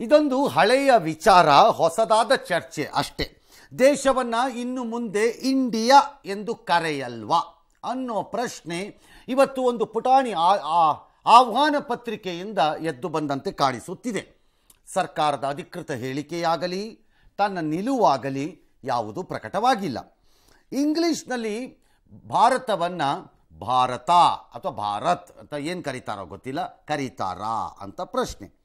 ಇದೊಂದು ಹಳೆಯ ವಿಚಾರ, ಹೊಸದಾದ ಚರ್ಚೆ ಅಷ್ಟೇ. ದೇಶವನ್ನ ಇನ್ನು ಮುಂದೆ ಇಂಡಿಯಾ ಎಂದು ಕರೆಯಲ್ವಾ ಅನ್ನೋ ಪ್ರಶ್ನೆ ಇವತ್ತು ಒಂದು ಪುಟಾಣಿ ಆಹ್ವಾನ ಪತ್ರಿಕೆಯಿಂದ ಎದ್ದು ಬಂದಂತೆ ಕಾಣಿಸುತ್ತಿದೆ. ಸರ್ಕಾರದ ಅಧಿಕೃತ ಹೇಳಿಕೆಯಾಗಲಿ, ತನ್ನ ನಿಲುವಾಗಲಿ ಯಾವುದೂ ಪ್ರಕಟವಾಗಿಲ್ಲ. ಇಂಗ್ಲೀಷ್ನಲ್ಲಿ ಭಾರತವನ್ನು ಭಾರತ ಅಥವಾ ಭಾರತ್ ಅಂತ ಏನು ಕರೀತಾರೋ ಗೊತ್ತಿಲ್ಲ, ಕರೀತಾರಾ ಅಂತ ಪ್ರಶ್ನೆ.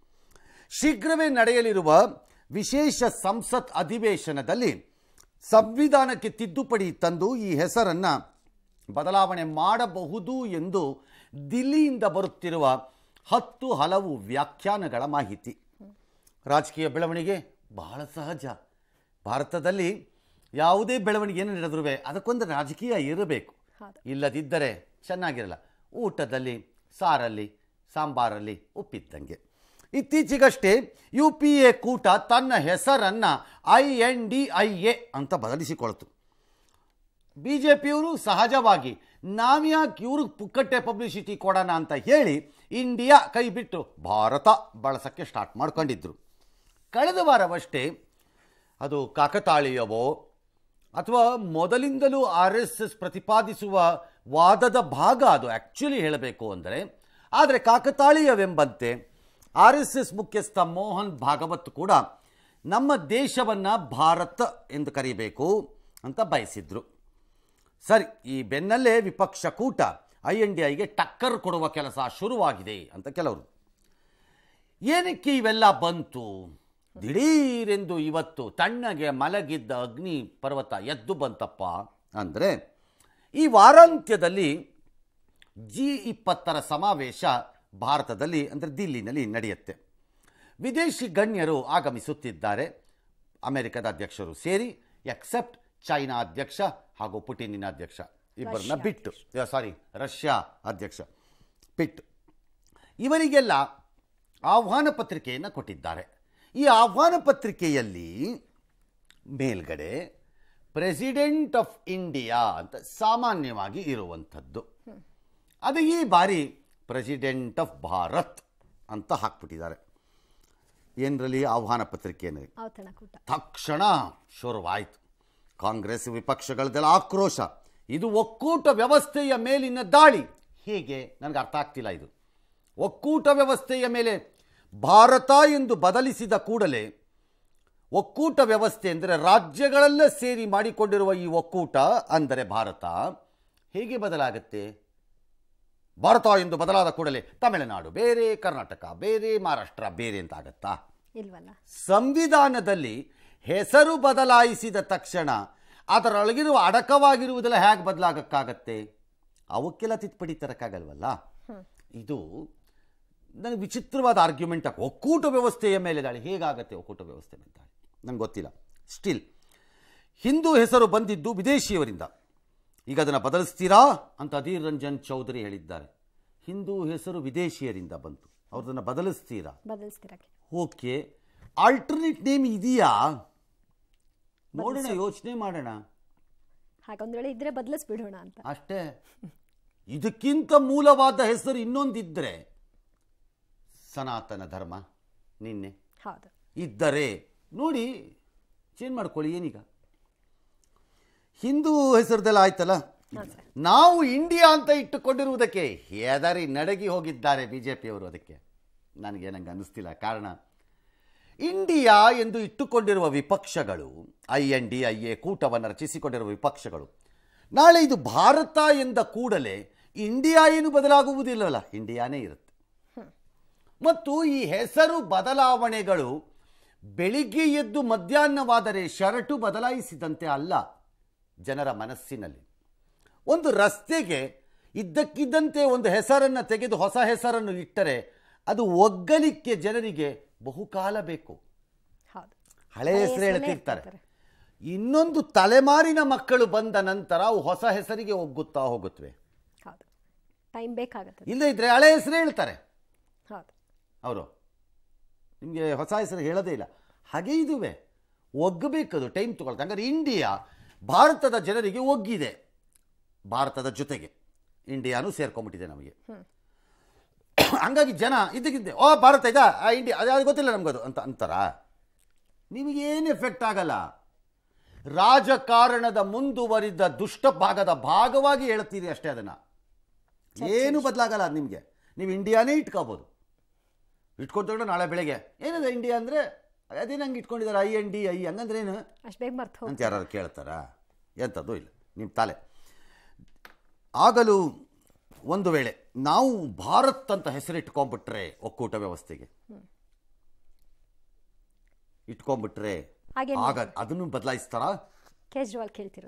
ಶೀಘ್ರವೇ ನಡೆಯಲಿರುವ ವಿಶೇಷ ಸಂಸತ್ ಅಧಿವೇಶನದಲ್ಲಿ ಸಂವಿಧಾನಕ್ಕೆ ತಿದ್ದುಪಡಿ ತಂದು ಈ ಹೆಸರನ್ನು ಬದಲಾವಣೆ ಮಾಡಬಹುದು ಎಂದು ದಿಲ್ಲಿಯಿಂದ ಬರುತ್ತಿರುವ ಹತ್ತು ಹಲವು ವ್ಯಾಖ್ಯಾನಗಳ ಮಾಹಿತಿ. ರಾಜಕೀಯ ಬೆಳವಣಿಗೆ ಬಹಳ ಸಹಜ. ಭಾರತದಲ್ಲಿ ಯಾವುದೇ ಬೆಳವಣಿಗೆ ಏನು ನಡೆದ್ರೂ ಅದಕ್ಕೊಂದು ರಾಜಕೀಯ ಇರಬೇಕು. ಇಲ್ಲದಿದ್ದರೆ ಚೆನ್ನಾಗಿರಲ್ಲ. ಊಟದಲ್ಲಿ ಸಾರಲ್ಲಿ ಸಾಂಬಾರಲ್ಲಿ ಉಪ್ಪಿದ್ದಂಗೆ. ಇತ್ತೀಚೆಗಷ್ಟೇ ಯು ಪಿ ಎ ಕೂಟ ತನ್ನ ಹೆಸರನ್ನು I N D I A ಅಂತ ಬದಲಿಸಿಕೊಳ್ತು ಬಿ ಜೆ ಪಿಯವರು ಸಹಜವಾಗಿ ನಾವ್ಯಾಕೆ ಇವ್ರಿಗೆ ಪುಕ್ಕಟ್ಟೆ ಪಬ್ಲಿಸಿಟಿ ಕೊಡೋಣ ಅಂತ ಹೇಳಿ ಇಂಡಿಯಾ ಕೈ ಬಿಟ್ಟು ಭಾರತ ಬಳಸೋಕ್ಕೆ ಸ್ಟಾರ್ಟ್ ಮಾಡ್ಕೊಂಡಿದ್ರು. ಕಳೆದ ವಾರವಷ್ಟೇ ಅದು ಕಾಕತಾಳೀಯವೋ ಅಥವಾ ಮೊದಲಿಂದಲೂ ಆರ್ ಎಸ್ ಎಸ್ ಪ್ರತಿಪಾದಿಸುವ ವಾದದ ಭಾಗ ಅದು ಆ್ಯಕ್ಚುಲಿ ಹೇಳಬೇಕು ಅಂದರೆ, ಆದರೆ ಕಾಕತಾಳೀಯವೆಂಬಂತೆ ಆರ್ ಎಸ್ ಎಸ್ ಮುಖ್ಯಸ್ಥ ಮೋಹನ್ ಭಾಗವತ್ ಕೂಡ ನಮ್ಮ ದೇಶವನ್ನು ಭಾರತ ಎಂದು ಕರೀಬೇಕು ಅಂತ ಬಯಸಿದ್ರು. ಸರಿ, ಈ ಬೆನ್ನಲ್ಲೇ ವಿಪಕ್ಷ ಕೂಟ ಐ ಎನ್ ಡಿ ಐಗೆ ಟಕ್ಕರ್ ಕೊಡುವ ಕೆಲಸ ಶುರುವಾಗಿದೆ ಅಂತ ಕೆಲವರು. ಏನಕ್ಕೆ ಇವೆಲ್ಲ ಬಂತು? ದಿಢೀರೆಂದು ಇವತ್ತು ತಣ್ಣಗೆ ಮಲಗಿದ್ದ ಅಗ್ನಿ ಪರ್ವತ ಎದ್ದು ಬಂತಪ್ಪ ಅಂದರೆ ಈ ವಾರಾಂತ್ಯದಲ್ಲಿ ಜಿ ಇಪ್ಪತ್ತರ ಸಮಾವೇಶ ಭಾರತದಲ್ಲಿ ಅಂದರೆ ದಿಲ್ಲಿನಲ್ಲಿ ನಡೆಯುತ್ತೆ. ವಿದೇಶಿ ಗಣ್ಯರು ಆಗಮಿಸುತ್ತಿದ್ದಾರೆ. ಅಮೆರಿಕದ ಅಧ್ಯಕ್ಷರು ಸೇರಿ ಎಕ್ಸೆಪ್ಟ್ ಚೈನಾ ಅಧ್ಯಕ್ಷ ಹಾಗೂ ಪುಟಿನಿನ ಅಧ್ಯಕ್ಷ. ಇಬ್ಬರನ್ನ ಬಿಟ್ಟು ಸಾರಿ ರಷ್ಯಾ ಅಧ್ಯಕ್ಷ ಬಿಟ್ಟು. ಇವರಿಗೆಲ್ಲ ಆಹ್ವಾನ ಪತ್ರಿಕೆಯನ್ನು ಕೊಟ್ಟಿದ್ದಾರೆ. ಈ ಆಹ್ವಾನ ಪತ್ರಿಕೆಯಲ್ಲಿ ಮೇಲ್ಗಡೆ ಪ್ರೆಸಿಡೆಂಟ್ ಆಫ್ ಇಂಡಿಯಾ ಅಂತ ಸಾಮಾನ್ಯವಾಗಿ ಇರುವಂಥದ್ದು. ಅದು ಈ ಬಾರಿ ಪ್ರೆಸಿಡೆಂಟ್ ಆಫ್ ಭಾರತ್ ಅಂತ ಹಾಕ್ಬಿಟ್ಟಿದ್ದಾರೆ. ಏನರಲ್ಲಿ ಆಹ್ವಾನ ಪತ್ರಿಕೆ ಏನಿದೆ ತಕ್ಷಣ ಶುರುವಾಯಿತು. ಕಾಂಗ್ರೆಸ್ ವಿಪಕ್ಷಗಳದೆಲ್ಲ ಆಕ್ರೋಶ. ಇದು ಒಕ್ಕೂಟ ವ್ಯವಸ್ಥೆಯ ಮೇಲಿನ ದಾಳಿ. ಹೇಗೆ? ನನಗೆ ಅರ್ಥ ಆಗ್ತಿಲ್ಲ ಇದು. ಒಕ್ಕೂಟ ವ್ಯವಸ್ಥೆಯ ಮೇಲೆ ಭಾರತ ಎಂದು ಬದಲಿಸಿದ ಕೂಡಲೇ ಒಕ್ಕೂಟ ವ್ಯವಸ್ಥೆ ಅಂದರೆ ರಾಜ್ಯಗಳಲ್ಲೇ ಸೇರಿ ಮಾಡಿಕೊಂಡಿರುವ ಈ ಒಕ್ಕೂಟ ಅಂದರೆ ಭಾರತ ಹೇಗೆ ಬದಲಾಗುತ್ತೆ? ಭಾರತ ಎಂದು ಬದಲಾದ ಕೂಡಲೇ ತಮಿಳುನಾಡು ಬೇರೆ ಕರ್ನಾಟಕ ಬೇರೆ ಮಹಾರಾಷ್ಟ್ರ ಬೇರೆ ಅಂತ ಆಗತ್ತಾ ಇಲ್ವಲ್ಲ. ಸಂವಿಧಾನದಲ್ಲಿ ಹೆಸರು ಬದಲಾಯಿಸಿದ ತಕ್ಷಣ ಅದರೊಳಗಿರುವ ಅಡಕವಾಗಿರುವುದೆಲ್ಲ ಹೇಗೆ ಬದಲಾಗಕ್ಕಾಗತ್ತೆ? ಅವಕ್ಕೆಲ್ಲ ತಿದ್ದುಪಡಿ ತರಕ್ಕಾಗಲ್ವಲ್ಲ? ಇದು ನನಗೆ ವಿಚಿತ್ರವಾದ ಆರ್ಗ್ಯುಮೆಂಟ್ ಒಕ್ಕೂಟ ವ್ಯವಸ್ಥೆಯ ಮೇಲೆ ದಾಳಿ. ಹೇಗಾಗತ್ತೆ ಒಕ್ಕೂಟ ವ್ಯವಸ್ಥೆ ಅಂತ? ದಾಳಿ ನಂಗೆ ಗೊತ್ತಿಲ್ಲ. ಸ್ಟಿಲ್ ಹಿಂದೂ ಹೆಸರು ಬಂದಿದ್ದು ವಿದೇಶಿಯವರಿಂದ. ಈಗ ಅದನ್ನು ಬದಲಿಸ್ತೀರಾ ಅಂತ ಅಧೀರ್ ರಂಜನ್ ಚೌಧರಿ ಹೇಳಿದ್ದಾರೆ. ಹಿಂದೂ ಹೆಸರು ವಿದೇಶಿಯರಿಂದ ಬಂತು. ಅವ್ರದನ್ನು ಬದಲಿಸ್ತೀರಾ? ಬದಲಿಸ್ತೀರಾ ಓಕೆ. ಆಲ್ಟರ್ನೇಟ್ ನೇಮ್ ಇದೆಯಾ? ನೋಡೋಣ ಯೋಚನೆ ಮಾಡೋಣ. ಹಾಗೊಂದು ವೇಳೆ ಇದ್ರೆ ಬದಲಿಸ್ಬಿಡೋಣ ಅಂತ. ಅಷ್ಟೇ. ಇದಕ್ಕಿಂತ ಮೂಲವಾದ ಹೆಸರು ಇನ್ನೊಂದಿದ್ರೆ ಸನಾತನ ಧರ್ಮ ನಿನ್ನೆ ಹೌದು. ಇದ್ದರೆ. ನೋಡಿ ಚೇಂಜ್ ಮಾಡ್ಕೊಳ್ಳಿ ಏನೀಗ. ಹಿಂದೂ ಹೆಸರದೆಲ್ಲ ಆಯ್ತಲ್ಲ? ನಾವು ಇಂಡಿಯಾ ಅಂತ ಇಟ್ಟುಕೊಂಡಿರುವುದಕ್ಕೆ ಹೆದರಿ ನಡಗಿ ಹೋಗಿದ್ದಾರೆ ಬಿ ಜೆ ಪಿಯವರು ಅದಕ್ಕೆ. ನನಗೆ ನಂಗೆ ಅನ್ನಿಸ್ತಿಲ್ಲ. ಕಾರಣ ಇಂಡಿಯಾ ಎಂದು ಇಟ್ಟುಕೊಂಡಿರುವ ವಿಪಕ್ಷಗಳು I N D I A ಕೂಟವನ್ನು ರಚಿಸಿಕೊಂಡಿರುವ ವಿಪಕ್ಷಗಳು ನಾಳೆ ಇದು ಭಾರತ ಎಂದ ಕೂಡಲೇ ಇಂಡಿಯಾ ಏನು ಬದಲಾಗುವುದಿಲ್ಲವಲ್ಲ? ಇಂಡಿಯಾನೇ ಇರುತ್ತೆ. ಮತ್ತು ಈ ಹೆಸರು ಬದಲಾವಣೆಗಳು ಬೆಳಿಗ್ಗೆ ಎದ್ದು ಮಧ್ಯಾಹ್ನವಾದರೆ ಶರಟು ಬದಲಾಯಿಸಿದಂತೆ ಅಲ್ಲ. ಜನರ ಮನಸ್ಸಿನಲ್ಲಿ. ಒಂದು ರಸ್ತೆಗೆ ಇದ್ದಕ್ಕಿದ್ದಂತೆ ಒಂದು ಹೆಸರನ್ನು ತೆಗೆದು ಹೊಸ ಹೆಸರನ್ನು ಇಟ್ಟರೆ ಅದು ಒಗ್ಗಲಿಕ್ಕೆ ಜನರಿಗೆ ಬಹುಕಾಲ ಬೇಕು. ಹಳೆ ಹೆಸರು ಹೇಳ್ತಿರ್ತಾರೆ ಇನ್ನೊಂದು ತಲೆಮಾರಿನ ಮಕ್ಕಳು ಬಂದ ನಂತರ ಅವು ಹೊಸ ಹೆಸರಿಗೆ ಒಗ್ಗುತ್ತಾ ಹೋಗುತ್ತವೆ ಟೈಮ್ ಬೇಕಾಗುತ್ತೆ ಇಲ್ಲದೇ ಇದ್ರೆ ಹಳೆ ಹೆಸರು ಹೇಳ್ತಾರೆ. ಅವರು. ನಿಮಗೆ ಹೊಸ ಹೆಸರು ಹೇಳೋದೇ ಇಲ್ಲ. ಹಾಗೆ ಇದುವೆ. ಒಗ್ಗಬೇಕದು. ಟೈಮ್ ತಗೊಳ್ತಾ ಹಂಗಾರೆ ಇಂಡಿಯಾ ಭಾರತದ ಜನರಿಗೆ ಒಗ್ಗಿದೆ. ಭಾರತದ ಜೊತೆಗೆ ಇಂಡಿಯಾನು ಸೇರ್ಕೊಂಡ್ಬಿಟ್ಟಿದೆ ನಮಗೆ. ಹಂಗಾಗಿ ಜನ ಇದಕ್ಕಿದ್ದೆ ಓ ಭಾರತ ಇದಾ? ಆ, ಇಂಡಿಯಾ ಅದು ಗೊತ್ತಿಲ್ಲ ನಮಗದು ಅಂತ ಅಂತಾರ? ನಿಮಗೇನು ಎಫೆಕ್ಟ್ ಆಗಲ್ಲ? ರಾಜಕಾರಣದ ಮುಂದುವರಿದ ದುಷ್ಟ ಭಾಗದ ಭಾಗವಾಗಿ ಹೇಳ್ತೀರಿ ಅಷ್ಟೇ ಅದನ್ನು. ಏನು ಬದಲಾಗಲ್ಲ ನಿಮಗೆ. ನೀವು ಇಂಡಿಯಾನೇ ಇಟ್ಕೋಬೋದು. ಇಟ್ಕೊಂಡ್ರೆ ನಾಳೆ ಬೆಳಗ್ಗೆ. ಏನದ ಇಂಡಿಯಾ ಅಂದರೆ ಅದೇನು ಹಂಗೆ ಇಟ್ಕೊಂಡಿದ್ದಾರೆ ಐ ಎನ್ ಡಿ ಐ ಹಂಗಂದ್ರೆ ಏನು? ಅಷ್ಟು ಬೇಗ ಮರ್ತು ಅಂತ ಯಾರು ಕೇಳ್ತಾರಾ? ಎಂಥದ್ದು ಇಲ್ಲ. ನಿಮ್ಮ ತಲೆ. ಆಗಲೂ ಒಂದು ವೇಳೆ ನಾವು ಭಾರತ್ ಅಂತ ಹೆಸರಿಟ್ಕೊಂಡ್ಬಿಟ್ರೆ ಒಕ್ಕೂಟ ವ್ಯವಸ್ಥೆಗೆ. ಇಟ್ಕೊಂಡ್ಬಿಟ್ರೆ ಆಗ ಅದನ್ನು ಬದಲಾಯಿಸ್ತಾರಾ? ಕೇಜ್ರಿವಾಲ್ ಕೇಳ್ತೀರ?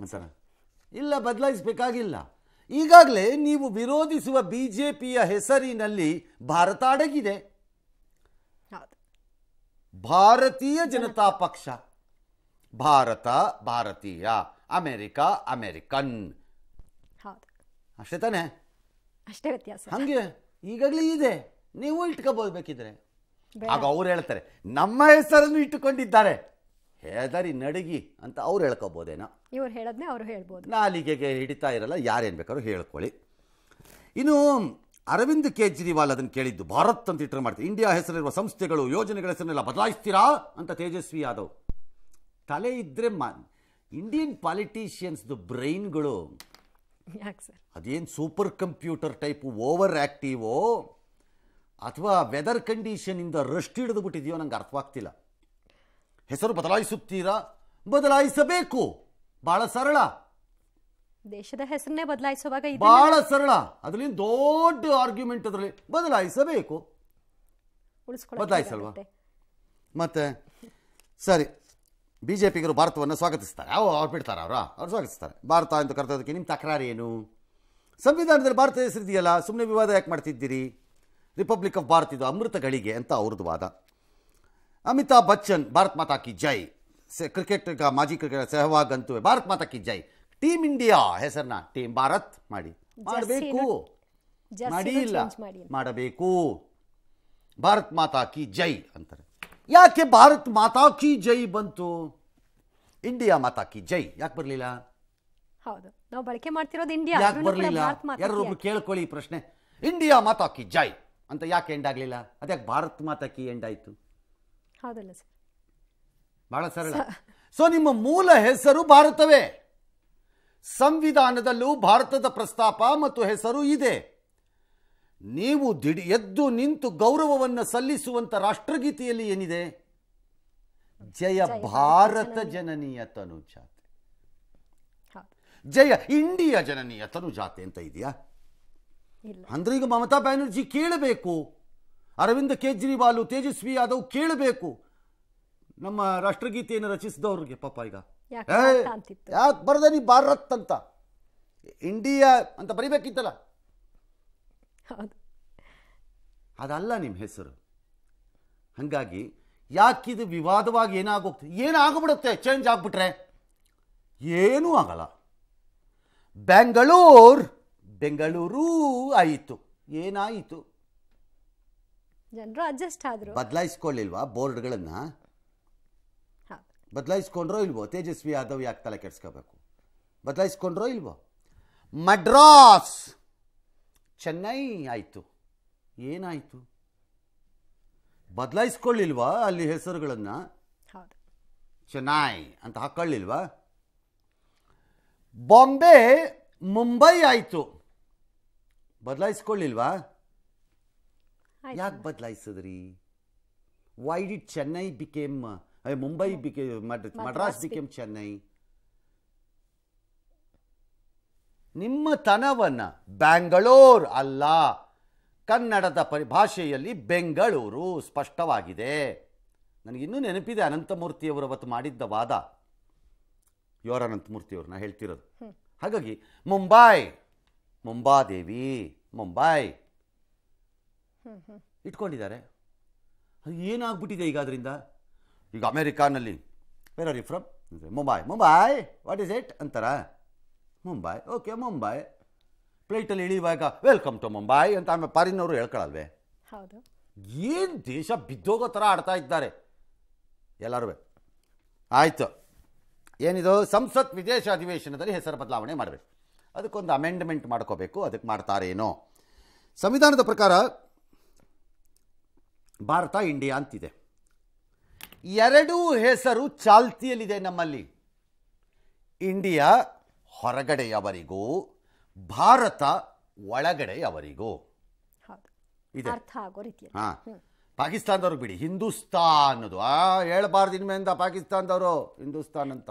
ಇಲ್ಲ ಬದಲಾಯಿಸಬೇಕಾಗಿಲ್ಲ. ಈಗಾಗಲೇ ನೀವು ವಿರೋಧಿಸುವ ಬಿ ಜೆ ಪಿಯ ಹೆಸರಿನಲ್ಲಿ ಭಾರತ ಅಡಗಿದೆ. ಭಾರತೀಯ ಜನತಾ ಪಕ್ಷ. ಭಾರತ ಭಾರತೀಯ. America American. ಹೌದು. ಅಷ್ಟೇ ತಾನೆ? ಅಷ್ಟೇ ವ್ಯತ್ಯಾಸ. ಹಂಗೆ ಈಗಾಗಲೇ ಇದೆ. ನೀವು ಇಟ್ಕೋಬೋದು ಬೇಕಿದ್ರೆ ಆಗ ಅವ್ರು ಹೇಳ್ತಾರೆ ನಮ್ಮ ಹೆಸರನ್ನು ಇಟ್ಟುಕೊಂಡಿದ್ದಾರೆ. ಹೇದರಿ ನಡಗಿ ಅಂತ ಅವ್ರು ಹೇಳ್ಕೋಬೋದೇನೋ. ಇವ್ರು ಹೇಳೋದನ್ನೇ ಅವರು ಹೇಳ್ಬೋದು. ನಾಲಿಗೆಗೆ ಹಿಡಿತಾ ಇರಲ್ಲ ಯಾರೇನು ಬೇಕಾದ್ರೂ ಹೇಳ್ಕೊಳ್ಳಿ. ಇನ್ನು ಅರವಿಂದ್ ಕೇಜ್ರಿವಾಲ್ ಅದನ್ನು ಕೇಳಿದ್ದು ಭಾರತ್ ಅಂತ ಇಟ್ಟರೆ ಮಾಡ್ತೀವಿ. ಇಂಡಿಯಾ ಹೆಸರಿರುವ ಸಂಸ್ಥೆಗಳು ಯೋಜನೆಗಳ ಹೆಸರನ್ನೆಲ್ಲ ಬದಲಾಯಿಸ್ತೀರಾ? ಅಂತ ತೇಜಸ್ವಿ ಯಾದವ್. ತಲೆ ಇದ್ದರೆ ಮ ಇಂಡಿಯನ್ ಪಾಲಿಟಿಷಿಯನ್ಸ್ದು ಬ್ರೈನ್ಗಳು ಅದೇನು ಸೂಪರ್ ಕಂಪ್ಯೂಟರ್ ಟೈಪ್ ಓವರ್ ಆ್ಯಕ್ಟಿವೋ ಅಥವಾ ವೆದರ್ ಕಂಡೀಷನಿಂದ ರಸ್ಟ್ ಹಿಡಿದು ಬಿಟ್ಟಿದೆಯೋ ನಂಗೆ ಅರ್ಥವಾಗ್ತಿಲ್ಲ. ಹೆಸರು ಬದಲಾಯಿಸುತ್ತೀರಾ? ಬದಲಾಯಿಸಬೇಕು! ಬಹಳ ಸರಳ! ದೇಶದ ಹೆಸರನ್ನೇ ಬದಲಾಯಿಸುವಾಗ ಬಹಳ ಸರಳ! ಅದರಲ್ಲಿ ದೊಡ್ಡ ಆರ್ಗ್ಯುಮೆಂಟ್ ಅದರಲ್ಲಿ ಬದಲಾಯಿಸಬೇಕು. ಬದಲಾಯಿಸಲ್ವಾ? ಮತ್ತೆ ಸರಿ. ಬಿ ಜೆ ಪಿಗರು ಭಾರತವನ್ನು ಸ್ವಾಗತಿಸ್ತಾರೆ. ಅವು ಅವ್ರು ಬಿಡ್ತಾರೆ ಅವರು. ಅವ್ರು ಸ್ವಾಗತಿಸ್ತಾರೆ. ಭಾರತ ಅಂತ ಕರೆದೋದಕ್ಕೆ ನಿಮ್ಮ ತಕರಾರು ಏನು? ಸಂವಿಧಾನದಲ್ಲಿ ಭಾರತ ಹೆಸರಿದೆಯಲ್ಲ? ಸುಮ್ಮನೆ ವಿವಾದ ಯಾಕೆ ಮಾಡ್ತಿದ್ದೀರಿ? ರಿಪಬ್ಲಿಕ್ ಆಫ್ ಭಾರತ ಇದು ಅಮೃತ ಗಳಿಗೆ ಅಂತ ಅವ್ರದ್ದು ವಾದ. ಅಮಿತಾಬ್ ಬಚ್ಚನ್ ಭಾರತ್ ಮಾತಾ ಕಿ ಜೈ. ಸೆ- ಕ್ರಿಕೆಟ್ ಮಾಜಿ ಕ್ರಿಕೆಟ್ ಸೆಹವಾಗ್ ಅಂತೂ ಭಾರತ್ ಮಾತಾ ಕಿ ಜೈ. ಟೀಮ್ ಇಂಡಿಯಾ ಹೆಸರನ್ನ ಟೀಮ್ ಭಾರತ್ ಮಾಡಿ. ಮಾಡಬೇಕು. ಜರ್ಸಿನೂ ಮಾಡಿ ಇಲ್ಲ ಮಾಡಿ ಮಾಡಬೇಕು. ಭಾರತ್ ಮಾತಾ ಕಿ ಜೈ ಅಂತಾರೆ. ಯಾಕೆ ಭಾರತ್ ಮಾತಾ ಕಿ ಜೈ ಬಂತು? ಇಂಡಿಯಾ ಮಾತಾ ಕಿ ಜೈ. ಯಾಕೆ ಬರಲಿಲ್ಲ? ಹೌದು. ನಾವು ಬಳಕೆ ಮಾಡ್ತಿರೋದು ಇಂಡಿಯಾ. ಯಾಕೆ ಬರಲಿಲ್ಲ? ಯಾರೊಬ್ರು ಕೇಳ್ಕೊಳ್ಳಿ ಈ ಪ್ರಶ್ನೆ. ಇಂಡಿಯಾ ಮಾತಾ ಕಿ ಜೈ ಅಂತ ಯಾಕೆ ಎಂಡ್ ಆಗಲಿಲ್ಲ? ಅದ್ಯಾಕೆ ಭಾರತ್ ಮಾತಾ ಕಿ ಎಂಡ್ ಆಯಿತು? ಹೌದಲ್ಲ ಸರ್. ಬಹಳ ಸರಳ. ಸೊ ನಿಮ್ಮ ಮೂಲ ಹೆಸರು ಭಾರತವೇ. ಸಂವಿಧಾನದಲ್ಲೂ ಭಾರತದ ಪ್ರಸ್ತಾಪ ಮತ್ತು ಹೆಸರು ಇದೆ. ನೀವು ದಿಡಿ ಎದ್ದು ನಿಂತು ಗೌರವವನ್ನು ಸಲ್ಲಿಸುವಂಥ ರಾಷ್ಟ್ರಗೀತೆಯಲ್ಲಿ ಏನಿದೆ? ಜಯ ಭಾರತ ಜನನೀಯ ತನುಜಾತೆ. ಜಯ ಇಂಡಿಯಾ ಜನನೀಯ ತನುಜಾತೆ ಅಂತ ಇದೆಯಾ? ಅಂದ್ರೆ ಈಗ ಮಮತಾ ಬ್ಯಾನರ್ಜಿ ಕೇಳಬೇಕು. ಅರವಿಂದ ಕೇಜ್ರಿವಾಲು ತೇಜಸ್ವಿ ಯಾದವ್ ಕೇಳಬೇಕು. ನಮ್ಮ ರಾಷ್ಟ್ರಗೀತೆಯನ್ನು ರಚಿಸಿದವ್ರಿಗೆ ಪಾಪ ಈಗ? ಯಾಕೆ ಬರದೆ ನೀ ಭಾರತ್ ಅಂತ? ಇಂಡಿಯಾ ಅಂತ ಬರಿಬೇಕಿತ್ತಲ್ಲ? ಹೌದು. ಅದಲ್ಲ ನಿಮ್ಮ ಹೆಸರು. ಹಾಗಾಗಿ ಯಾಕಿದು ವಿವಾದವಾಗಿ ಏನಾಗೋಗ್ತದೆ ಏನಾಗ್ಬಿಡುತ್ತೆ? ಚೇಂಜ್ ಆಗಿಬಿಟ್ರೆ? ಏನೂ ಆಗಲ್ಲ. ಬೆಂಗಳೂರು ಬೆಂಗಳೂರು ಆಯಿತು. ಏನಾಯಿತು? ಜನರು ಅಡ್ಜಸ್ಟ್ ಆದರು. ಬದಲಾಯಿಸ್ಕೊಳ್ಳಿಲ್ವಾ ಬೋರ್ಡ್ಗಳನ್ನು ಬದಲಾಯಿಸ್ಕೊಂಡ್ರೋ ಇಲ್ವೋ? ತೇಜಸ್ವಿ ಯಾದವ್ ಯಾಕೆ ತಲೆ ಕೆಡಿಸ್ಕೋಬೇಕು? ಬದಲಾಯಿಸ್ಕೊಂಡ್ರೋ ಇಲ್ವೋ? ಮಡ್ರಾಸ್ ಚೆನ್ನೈ ಆಯಿತು. ಏನಾಯಿತು? ಬದಲಾಯಿಸ್ಕೊಳ್ಳಿಲ್ವಾ ಅಲ್ಲಿ ಹೆಸರುಗಳನ್ನು? ಚೆನ್ನೈ ಅಂತ ಹಾಕೊಳ್ಳಿಲ್ವಾ? ಬಾಂಬೆ ಮುಂಬೈ ಆಯಿತು. ಬದಲಾಯಿಸ್ಕೊಳ್ಳಿಲ್ವಾ? ಯಾಕೆ ಬದಲಾಯಿಸಿದ್ರಿ? Why did Chennai became Mumbai became Madras became Chennai ನಿಮ್ಮ ತನವನ್ನು ಬ್ಯಾಂಗಳೂರ್ ಅಲ್ಲ. ಕನ್ನಡದ ಪರಿಭಾಷೆಯಲ್ಲಿ ಬೆಂಗಳೂರು ಸ್ಪಷ್ಟವಾಗಿದೆ. ನನಗಿನ್ನೂ ನೆನಪಿದೆ ಅನಂತಮೂರ್ತಿಯವರು ಅವತ್ತು ಮಾಡಿದ್ದ ವಾದ. ಯೋರ ಅನಂತಮೂರ್ತಿಯವರು ನಾ ಹೇಳ್ತಿರೋದು. ಹಾಗಾಗಿ ಮುಂಬೈ ಮುಂಬಾದೇವಿ ಮುಂಬೈ. ಇಟ್ಕೊಂಡಿದ್ದಾರೆ. ಏನಾಗ್ಬಿಟ್ಟಿದೆ ಈಗ ಅದರಿಂದ? ಈಗ ಅಮೇರಿಕಾನಲ್ಲಿ where are you from Mumbai. Mumbai what is it ಅಂತಾರ? ಮುಂಬೈ. ಓಕೆ ಮುಂಬೈ. ಫ್ಲೈಟಲ್ಲಿ ಇಳಿಯುವಾಗ ವೆಲ್ಕಮ್ ಟು ಮುಂಬೈ ಅಂತ ಆಮೇಲೆ ಪಾರಿನವರು ಹೇಳ್ಕೊಳಲ್ವೇ? ಹೌದು. ಏನು ದೇಶ ಬಿದ್ದೋಗೋ ಥರ ಆಡ್ತಾ ಇದ್ದಾರೆ? ಎಲ್ಲರೂ ಆಯಿತು. ಏನಿದು? ಸಂಸತ್ ವಿದೇಶ ಅಧಿವೇಶನದಲ್ಲಿ ಹೆಸರು ಬದಲಾವಣೆ ಮಾಡಬೇಕು. ಅದಕ್ಕೊಂದು ಅಮೆಂಡ್ಮೆಂಟ್ ಮಾಡ್ಕೋಬೇಕು. ಅದಕ್ಕೆ ಮಾಡ್ತಾರೇನೋ? ಸಂವಿಧಾನದ ಪ್ರಕಾರ ಭಾರತ ಇಂಡಿಯಾ ಅಂತಿದೆ. ಎರಡೂ ಹೆಸರು ಚಾಲ್ತಿಯಲ್ಲಿದೆ ನಮ್ಮಲ್ಲಿ. ಇಂಡಿಯಾ ಹೊರಗಡೆಯವರಿಗೂ ಭಾರತ ಒಳಗಡೆಯವರಿಗೂ. ಇದೆ. ಅರ್ಥ ಆಗೋ ರೀತಿಯಲ್ಲಿ. ಹಾ. ಪಾಕಿಸ್ತಾನದವ್ರಿಗೆ ಬಿಡಿ. ಹಿಂದೂಸ್ತಾ ಅನ್ನೋದು ಆ ಹೇಳ್ಬಾರ್ದು ಇನ್ಮೇಲಿಂದ ಪಾಕಿಸ್ತಾನದವರು. ಹಿಂದೂಸ್ತಾನ್ ಅಂತ.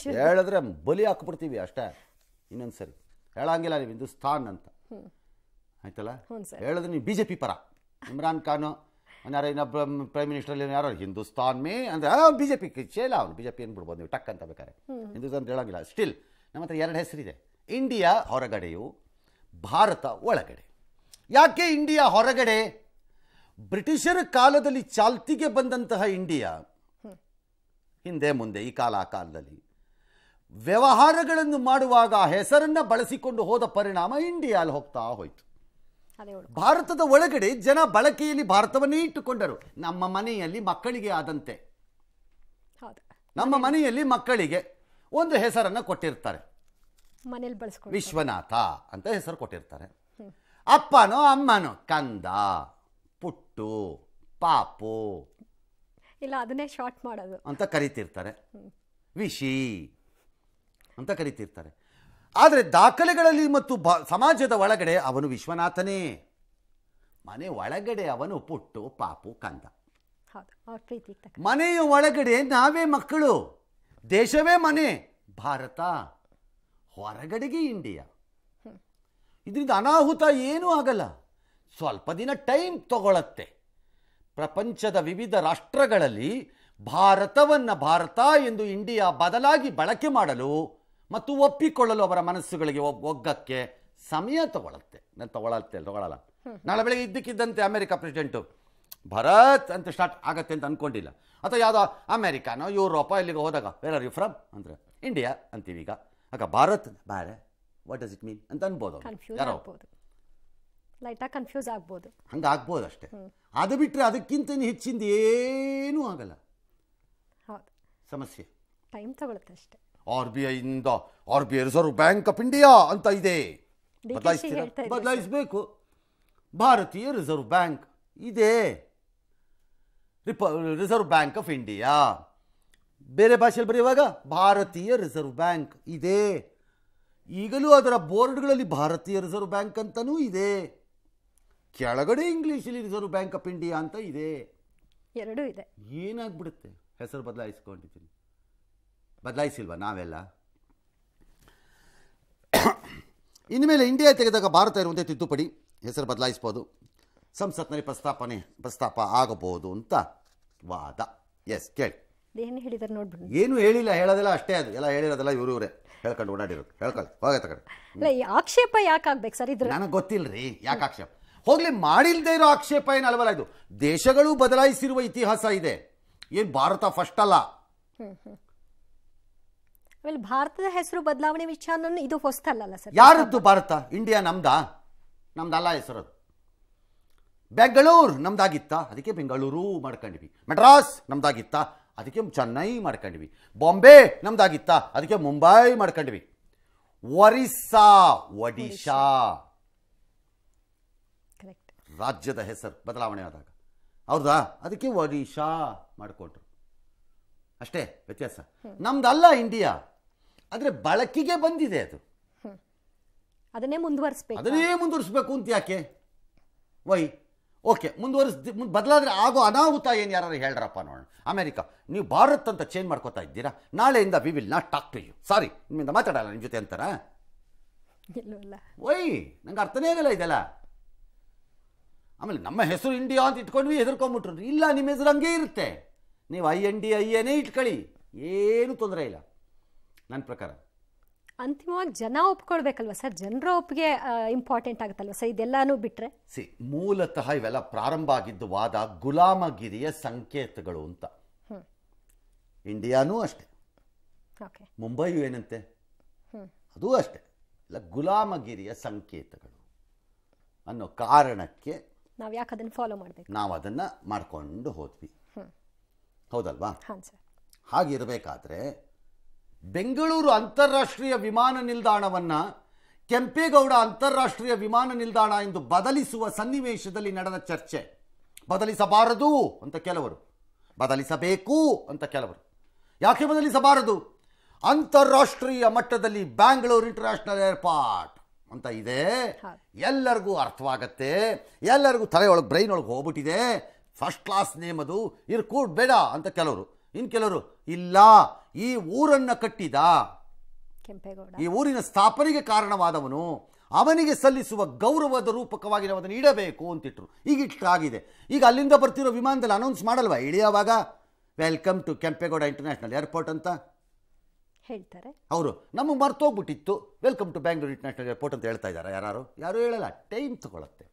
ಹೇಳಿದ್ರೆ ಬಲಿ ಹಾಕ್ಬಿಡ್ತೀವಿ ಅಷ್ಟೇ. ಇನ್ನೊಂದು ಸರಿ. ಹೇಳಂಗಿಲ್ಲ ನೀವು ಹಿಂದೂಸ್ತಾನ್ ಅಂತ. ಆಯ್ತಲ್ಲ? ಹೇಳಿದ್ರೆ ನೀವು ಬಿ ಜೆ ಪಿ ಪರ. ಇಮ್ರಾನ್ ಖಾನ್ ಯಾರೋ ಇನ್ನೊಬ್ಬ ಪ್ರೈಮ್ ಮಿನಿಸ್ಟರ್ ಯಾರು? ಹಿಂದೂಸ್ತಾನ್ ಮೇ ಅಂದ್ರೆ ಬಿ ಜೆ ಪಿ ಚೇಲ ಅವನು. ಬಿ ಜೆ ಪಿ ಬಿಡ್ಬೋದು ನೀವು? ಟಕ್ ಅಂತ ಬೇಕಾರೆ ಹಿಂದೂಸ್ತಾನ್ ಹೇಳಂಗಿಲ್ಲ. ಸ್ಟಿಲ್ ನಮ್ಮ ಹತ್ರ ಎರಡು ಹೆಸರಿದೆ. ಇಂಡಿಯಾ ಹೊರಗಡೆಯು ಭಾರತ ಒಳಗಡೆ. ಯಾಕೆ ಇಂಡಿಯಾ ಹೊರಗಡೆ? ಬ್ರಿಟಿಷರ ಕಾಲದಲ್ಲಿ ಚಾಲ್ತಿಗೆ ಬಂದಂತಹ ಇಂಡಿಯಾ ಹಿಂದೆ ಮುಂದೆ ಈ ಕಾಲ ಆ ಕಾಲದಲ್ಲಿ ವ್ಯವಹಾರಗಳನ್ನು ಮಾಡುವಾಗ ಆ ಹೆಸರನ್ನು ಬಳಸಿಕೊಂಡು ಹೋದ ಪರಿಣಾಮ ಇಂಡಿಯಾ ಅಲ್ಲಿ ಹೋಗ್ತಾ ಹೋಯಿತು. ಭಾರತದ ಒಳಗಡೆ ಜನ ಬಳಕೆಯಲ್ಲಿ ಭಾರತವನ್ನೇ ಇಟ್ಟುಕೊಂಡರು. ನಮ್ಮ ಮನೆಯಲ್ಲಿ ಮಕ್ಕಳಿಗೆ ಆದಂತೆ. ನಮ್ಮ ಮನೆಯಲ್ಲಿ ಮಕ್ಕಳಿಗೆ. ಒಂದು ಹೆಸರನ್ನು ಕೊಟ್ಟಿರ್ತಾರೆ. ಮನೇಲಿ ಬಳಸ್ಕೊಂಡು ವಿಶ್ವನಾಥ ಅಂತ ಹೆಸರು ಕೊಟ್ಟಿರ್ತಾರೆ. ಅಪ್ಪನೋ ಅಮ್ಮನೋ ಕಂದ ಪುಟ್ಟು ಪಾಪು ಇಲ್ಲ ಅದನ್ನೇ ಶಾರ್ಟ್ ಮಾಡೋದು. ಅಂತ ಕರಿತಿರ್ತಾರೆ. ವಿಶಿ ಅಂತ ಕರಿತಿರ್ತಾರೆ. ಆದರೆ ದಾಖಲೆಗಳಲ್ಲಿ ಮತ್ತು ಬ- ಸಮಾಜದ ಒಳಗಡೆ ಅವನು ವಿಶ್ವನಾಥನೇ. ಮನೆ ಒಳಗಡೆ ಅವನು ಪುಟ್ಟು ಪಾಪು ಕಂದ. ಮನೆಯ ಒಳಗಡೆ ನಾವೇ ಮಕ್ಕಳು. ದೇಶವೇ ಮನೆ, ಭಾರತ, ಹೊರಗಡೆಗೆ ಇಂಡಿಯಾ. ಇದರಿಂದ ಅನಾಹುತ ಏನೂ ಆಗಲ್ಲ. ಸ್ವಲ್ಪ ದಿನ ಟೈಮ್ ತಗೊಳತ್ತೆ. ಪ್ರಪಂಚದ ವಿವಿಧ ರಾಷ್ಟ್ರಗಳಲ್ಲಿ ಭಾರತವನ್ನು ಭಾರತ ಎಂದು ಇಂಡಿಯಾ ಬದಲಾಗಿ ಬಳಕೆ ಮಾಡಲು ಮತ್ತು ಒಪ್ಪಿಕೊಳ್ಳಲು ಅವರ ಮನಸ್ಸುಗಳಿಗೆ ಒಗ್- ಒಗ್ಗಕ್ಕೆ ಸಮಯ ತಗೊಳತ್ತೆ. ನಾನು ತಗೊಳತ್ತೆ ತಗೊಳ್ಳಲ್ಲ ನಾಳೆ ಬೆಳಗ್ಗೆ ಇದ್ದಕ್ಕಿದ್ದಂತೆ ಅಮೆರಿಕ ಪ್ರೆಸಿಡೆಂಟು. ಭಾರತ್ ಅಂತ ಸ್ಟಾರ್ಟ್ ಆಗತ್ತೆ ಅಂತ ಅನ್ಕೊಂಡಿಲ್ಲ. ಅಥವಾ ಯಾವುದೋ ಅಮೇರಿಕಾನೋ ಯುರೋಪ ಇಲ್ಲಿಗೆ ಹೋದಾಗ ವೇರ್ ಆರ್ ಯು ಫ್ರಮ್ ಅಂದರೆ ಇಂಡಿಯಾ ಅಂತೀವಿ ಈಗ. ಆಗ ಭಾರತ್ ಬಾರೆ ವಾಟ್ ಡಸ್ ಇಟ್ ಮೀನ್ ಅಂತ ಅನ್ಬೋದು ಯಾರೋ ಲೈಟಾಗಿ ಕನ್ಫ್ಯೂಸ್ ಆಗ್ಬೋದು ಹಂಗೆ ಆಗ್ಬೋದು. ಅಷ್ಟೇ. ಅದು ಬಿಟ್ಟರೆ ಅದಕ್ಕಿಂತ ಹೆಚ್ಚಿಂದ ಏನೂ ಆಗಲ್ಲ. ಹೌದು. ಸಮಸ್ಯೆ. ಟೈಮ್ ತಗೊಳುತ್ತೆ ಅಷ್ಟೇ. ಆರ್ ಬಿ ಐ ಇಂದ R B I reserve bank of India ಅಂತ ಇದೆ. ಬದಲಾಯಿಸ್ತೀರಾ? ಬದಲಾಯಿಸಬೇಕು. ಭಾರತೀಯ ರಿಸರ್ವ್ ಬ್ಯಾಂಕ್ ಇದೆ. ರಿಪ ರಿಸರ್ವ್ ಬ್ಯಾಂಕ್ ಆಫ್ ಇಂಡಿಯಾ ಬೇರೆ ಭಾಷೆಯಲ್ಲಿ ಬರೆಯುವಾಗ ಭಾರತೀಯ ರಿಸರ್ವ್ ಬ್ಯಾಂಕ್ ಇದೆ. ಈಗಲೂ ಅದರ ಬೋರ್ಡ್ಗಳಲ್ಲಿ ಭಾರತೀಯ ರಿಸರ್ವ್ ಬ್ಯಾಂಕ್ ಅಂತಲೂ ಇದೆ. ಕೆಳಗಡೆ ಇಂಗ್ಲೀಷಲ್ಲಿ ರಿಸರ್ವ್ ಬ್ಯಾಂಕ್ ಆಫ್ ಇಂಡಿಯಾ ಅಂತ ಇದೆ. ಎರಡೂ ಇದೆ. ಏನಾಗ್ಬಿಡುತ್ತೆ? ಹೆಸರು ಬದಲಾಯಿಸ್ಕೊಂಡಿದ್ದೀನಿ. ಬದಲಾಯಿಸಿಲ್ವಾ ನಾವೆಲ್ಲ? ಇನ್ಮೇಲೆ ಇಂಡಿಯಾ ತೆಗೆದಾಗ ಭಾರತ ಇರುವಂತೆ ತಿದ್ದುಪಡಿ. ಹೆಸರು ಬದಲಾಯಿಸ್ಬೋದು. ಸಂಸತ್ನಲ್ಲಿ ಪ್ರಸ್ತಾಪನೆ ಪ್ರಸ್ತಾಪ ಆಗಬಹುದು ಅಂತ ವಾದ. ಎಸ್ ಕೇಳಿ. ಏನು ಹೇಳಿದಾರೆ ನೋಡ್ಬಿಡಿ. ಏನು ಹೇಳಿಲ್ಲ ಹೇಳೋದಿಲ್ಲ ಅಷ್ಟೇ ಅದು. ಎಲ್ಲ ಹೇಳಿರೋದಲ್ಲ ಇವರು ಇವರೇ ಹೇಳ್ಕೊಂಡು ಓಡಾಡಿರೋದು. ಹೇಳ್ಕೊಳ್ಳಿ. ಹೋಗತ್ತೆ ತಗೊಂಡು ಇಲ್ಲ ಈ ಆಕ್ಷೇಪ ಯಾಕೆ ಆಗ್ಬೇಕು ಸರ್ ಇದ್ರೆ ನನಗೆ ಗೊತ್ತಿಲ್ಲರಿ ಯಾಕೆ ಆಕ್ಷೇಪ? ಹೋಗ್ಲಿ ಮಾಡಿಲ್ದೇ ಇರೋ ಆಕ್ಷೇಪ ಏನು ಅಲ್ವಲ್ಲ ಇದು? ದೇಶಗಳು ಬದಲಾಯಿಸಿರುವ ಇತಿಹಾಸ ಇದೆ. ಏನು ಭಾರತ ಫಸ್ಟ್ ಅಲ್ಲ? ಆಮೇಲೆ ಭಾರತದ ಹೆಸರು ಬದಲಾವಣೆ ವಿಚಾರನೂ ಇದು ಹೊಸ್ತಲ್ಲ ಸರ್? ಯಾರದ್ದು ಭಾರತ? ಇಂಡಿಯಾ ನಮ್ದಾ? ನಮ್ದಲ್ಲ ಹೆಸರದು. ಬೆಂಗಳೂರು ನಮ್ದಾಗಿತ್ತ. ಅದಕ್ಕೆ ಬೆಂಗಳೂರು ಮಾಡ್ಕೊಂಡ್ವಿ. ಮಡ್ರಾಸ್ ನಮ್ದಾಗಿತ್ತ. ಅದಕ್ಕೆ ಚೆನ್ನೈ ಮಾಡ್ಕೊಂಡ್ವಿ. ಬಾಂಬೆ ನಮ್ದಾಗಿತ್ತ. ಅದಕ್ಕೆ ಮುಂಬೈ ಮಾಡ್ಕೊಂಡ್ವಿ. ಒರಿಸ್ಸಾ ಒಡಿಶಾ. ರಾಜ್ಯದ ಹೆಸರು ಬದಲಾವಣೆ ಆದಾಗ. ಹೌದಾ? ಅದಕ್ಕೆ ಒಡಿಶಾ ಮಾಡಿಕೊಂಡ್ರು. ಅಷ್ಟೇ ವ್ಯತ್ಯಾಸ. ನಮ್ದಲ್ಲ ಇಂಡಿಯಾ. ಆದರೆ ಬಳಕೆಗೆ ಬಂದಿದೆ ಅದು. ಅದನ್ನೇ ಮುಂದುವರಿಸಬೇಕು. ಅದನ್ನೇ ಮುಂದುವರಿಸ್ಬೇಕು ಅಂತ ಯಾಕೆ? ವೈ ಓಕೆ ಮುಂದುವರಿಸ್ ಬದಲಾದ್ರೆ ಆಗೋ ಅನಾಹುತ ಏನು ಯಾರು ಹೇಳ್ರಪ್ಪ ನೋಡೋಣ. ಅಮೆರಿಕ ನೀವು ಭಾರತ್ ಅಂತ ಚೇಂಜ್ ಮಾಡ್ಕೋತಾ ಇದ್ದೀರಾ? ನಾಳೆಯಿಂದ we will not talk to you sorry ನಿಮ್ಮಿಂದ ಮಾತಾಡಲ್ಲ ನಿಮ್ಮ ಜೊತೆ ಅಂತಾರ? ಓಯ್ ನಂಗೆ ಅರ್ಥನೇ ಆಗಲ್ಲ ಇದೆಲ್ಲ. ಆಮೇಲೆ ನಮ್ಮ ಹೆಸರು ಇಂಡಿಯಾ ಅಂತ ಇಟ್ಕೊಂಡ್ವಿ ಹೆದರ್ಕೊಂಬಿಟ್ರು. ಇಲ್ಲ ನಿಮ್ಮ ಹೆಸರು ಹಂಗೆ ಇರುತ್ತೆ. ನೀವು ಐ ಎನ್ ಡಿ ಐ ಎನೇ ಇಟ್ಕೊಳ್ಳಿ. ಏನು ತೊಂದರೆ ಇಲ್ಲ. ನನ್ನ ಪ್ರಕಾರ. ಅಂತಿಮವಾಗಿ ಜನ ಒಪ್ಕೊಳ್ಬೇಕಲ್ವ ಸರ್? ಜನರ ಒಪ್ಪಿಗೆ ಇಂಪಾರ್ಟೆಂಟ್ ಆಗುತ್ತಲ್ವ ಸರ್? ಇದೆಲ್ಲಾನು ಬಿಟ್ರೆ? ಸಿ ಮೂಲತಃ ಇವೆಲ್ಲ ಪ್ರಾರಂಭ ಆಗಿದ್ದು ವಾದ ಗುಲಾಮಗಿರಿಯ ಸಂಕೇತಗಳು ಅಂತ. ಇಂಡಿಯಾನೂ ಅಷ್ಟೇ. ಓಕೆ. ಮುಂಬೈಯು ಏನಂತೆ? ಅದೂ ಅಷ್ಟೇ. ಇಲ್ಲ ಗುಲಾಮಗಿರಿಯ ಸಂಕೇತಗಳು ಅನ್ನೋ ಕಾರಣಕ್ಕೆ ನಾವು ಯಾಕೆ ಅದನ್ನು ಫಾಲೋ ಮಾಡಬೇಕು? ನಾವು ಅದನ್ನು ಮಾಡ್ಕೊಂಡು ಹೋದ್ವಿ. ಹೌದಲ್ವಾ? ಹಾಗಿರಬೇಕಾದ್ರೆ ಬೆಂಗಳೂರು ಅಂತಾರಾಷ್ಟ್ರೀಯ ವಿಮಾನ ನಿಲ್ದಾಣವನ್ನು ಕೆಂಪೇಗೌಡ ಅಂತಾರಾಷ್ಟ್ರೀಯ ವಿಮಾನ ನಿಲ್ದಾಣ ಎಂದು ಬದಲಿಸುವ ಸನ್ನಿವೇಶದಲ್ಲಿ ನಡೆದ ಚರ್ಚೆ. ಬದಲಿಸಬಾರದು ಅಂತ ಕೆಲವರು. ಬದಲಿಸಬೇಕು ಅಂತ ಕೆಲವರು. ಯಾಕೆ ಬದಲಿಸಬಾರದು? ಅಂತಾರಾಷ್ಟ್ರೀಯ ಮಟ್ಟದಲ್ಲಿ ಬ್ಯಾಂಗ್ಳೂರು ಇಂಟರ್ನ್ಯಾಷನಲ್ ಏರ್ಪೋರ್ಟ್ ಅಂತ ಇದೆ. ಎಲ್ಲರಿಗೂ ಅರ್ಥವಾಗತ್ತೆ. ಎಲ್ಲರಿಗೂ ತಲೆಯೊಳಗೆ ಬ್ರೈನ್ ಒಳಗೆ ಹೋಗ್ಬಿಟ್ಟಿದೆ. ಫಸ್ಟ್ ಕ್ಲಾಸ್ ನೇಮ್ ಅದು ಇರ್ಕೂಡ್ ಬೇಡ ಅಂತ ಕೆಲವರು. ಇನ್ನು ಕೆಲವರು ಇಲ್ಲ ಈ ಊರನ್ನು ಕಟ್ಟಿದ. ಕೆಂಪೇಗೌಡ. ಈ ಊರಿನ ಸ್ಥಾಪನೆಗೆ ಕಾರಣವಾದವನು ಅವನಿಗೆ ಸಲ್ಲಿಸುವ ಗೌರವದ ರೂಪಕವಾಗಿ ನಾವು ಅದನ್ನು ಇಡಬೇಕು ಅಂತಿಟ್ರು. ಈಗ ಇಷ್ಟಾಗಿದೆ ಈಗ ಅಲ್ಲಿಂದ ಬರ್ತಿರೋ ವಿಮಾನದಲ್ಲಿ ಅನೌನ್ಸ್ ಮಾಡಲ್ವಾ? ಇಳಿಯೋವಾಗ welcome to Kempegowda international airport ಅಂತ. ಹೇಳ್ತಾರೆ. ಅವರು ನಮಗೆ ಮರ್ತೋಗ್ಬಿಟ್ಟಿತ್ತು. Welcome to Bangalore international airport ಅಂತ ಹೇಳ್ತಾ ಇದ್ದಾರೆ. ಯಾರು ಯಾರು ಹೇಳಲ್ಲ. ಟೈಮ್ ತಗೊಳತ್ತೆ.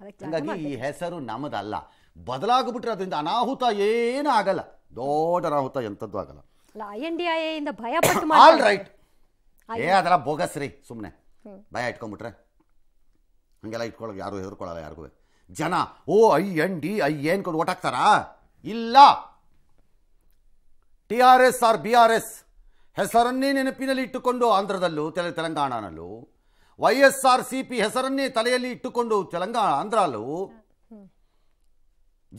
ಅದಕ್ಕೆ ಹಾಗಾಗಿ ಈ ಹೆಸರು ನಮ್ಮದಲ್ಲ ಬದಲಾಗ್ಬಿಟ್ರೆ ಅದರಿಂದ ಅನಾಹುತ ಏನೂ ಆಗಲ್ಲ. ದೊಡ್ಡ ಅನಾಹುತ ಎಂಥದ್ದು ಆಗಲ್ಲ. ಆಲ್ ರೈಟ್ ಏ ಅದೆಲ್ಲ ಬೋಗಸ್ರಿ ಸುಮ್ಮನೆ ಭಯ ಇಟ್ಕೊಂಡ್ಬಿಟ್ರೆ. ಹಂಗೆಲ್ಲ ಇಟ್ಕೊಳ್ಳೋಕೆ ಯಾರು ಹೆದರ್ಕೊಳ್ಳಲ್ಲ ಯಾರಿಗೂ. ಜನ ಓ ಐ ಎನ್ ಡಿ ಐ ಏನ್ಕೊಂಡು ಓಟಾಕ್ತಾರಾ? ಇಲ್ಲ. T R S R B R S ಹೆಸರನ್ನೇ ನೆನಪಿನಲ್ಲಿ ಇಟ್ಟುಕೊಂಡು ಆಂಧ್ರದಲ್ಲೂ ತೆಲ ತೆಲಂಗಾಣನಲ್ಲೂ Y S R C P ಹೆಸರನ್ನೇ ತಲೆಯಲ್ಲಿ ಇಟ್ಟುಕೊಂಡು ತೆಲಂಗಾಣ ಆಂಧ್ರಲ್ಲೂ